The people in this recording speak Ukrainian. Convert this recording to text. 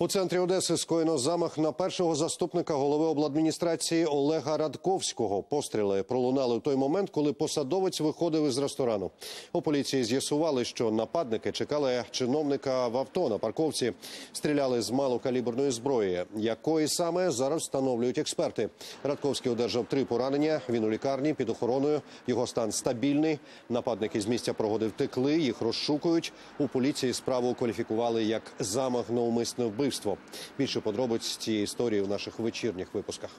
У центрі Одеси скоєно замах на першого заступника голови обладміністрації Олега Радковського. Постріли пролунали в той момент, коли посадовець виходив із ресторану. У поліції з'ясували, що нападники чекали чиновника в авто на парковці. Стріляли з малокаліберної зброї, якої саме зараз встановлюють експерти. Радковський одержав три поранення. Він у лікарні під охороною. Його стан стабільний. Нападники з місця пригоди втекли. Їх розшукують. У поліції справу кваліфікували як замах на умисне вбивство. Більше подробиць цієї історії в наших вечірніх випусках.